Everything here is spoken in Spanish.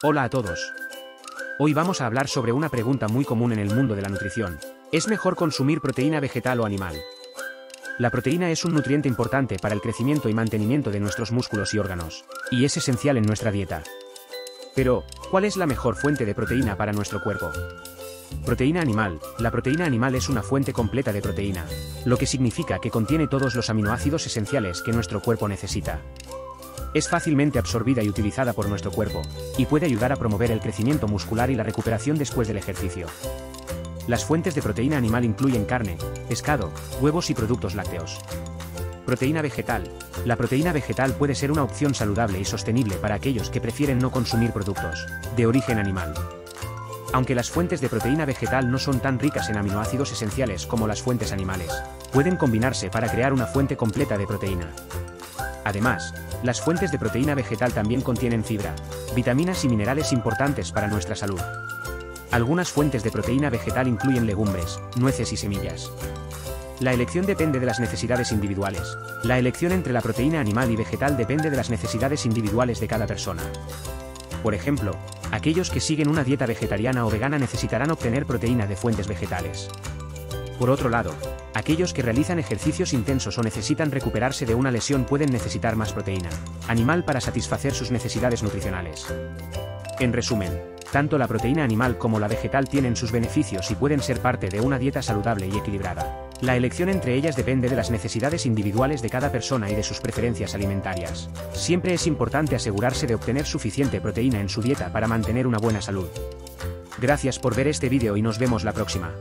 Hola a todos. Hoy vamos a hablar sobre una pregunta muy común en el mundo de la nutrición. ¿Es mejor consumir proteína vegetal o animal? La proteína es un nutriente importante para el crecimiento y mantenimiento de nuestros músculos y órganos, y es esencial en nuestra dieta. Pero, ¿cuál es la mejor fuente de proteína para nuestro cuerpo? Proteína animal. La proteína animal es una fuente completa de proteína, lo que significa que contiene todos los aminoácidos esenciales que nuestro cuerpo necesita. Es fácilmente absorbida y utilizada por nuestro cuerpo, y puede ayudar a promover el crecimiento muscular y la recuperación después del ejercicio. Las fuentes de proteína animal incluyen carne, pescado, huevos y productos lácteos. Proteína vegetal. La proteína vegetal puede ser una opción saludable y sostenible para aquellos que prefieren no consumir productos de origen animal. Aunque las fuentes de proteína vegetal no son tan ricas en aminoácidos esenciales como las fuentes animales, pueden combinarse para crear una fuente completa de proteína. Además, las fuentes de proteína vegetal también contienen fibra, vitaminas y minerales importantes para nuestra salud. Algunas fuentes de proteína vegetal incluyen legumbres, nueces y semillas. La elección depende de las necesidades individuales. La elección entre la proteína animal y vegetal depende de las necesidades individuales de cada persona. Por ejemplo, aquellos que siguen una dieta vegetariana o vegana necesitarán obtener proteína de fuentes vegetales. Por otro lado, aquellos que realizan ejercicios intensos o necesitan recuperarse de una lesión pueden necesitar más proteína animal para satisfacer sus necesidades nutricionales. En resumen, tanto la proteína animal como la vegetal tienen sus beneficios y pueden ser parte de una dieta saludable y equilibrada. La elección entre ellas depende de las necesidades individuales de cada persona y de sus preferencias alimentarias. Siempre es importante asegurarse de obtener suficiente proteína en su dieta para mantener una buena salud. Gracias por ver este vídeo y nos vemos la próxima.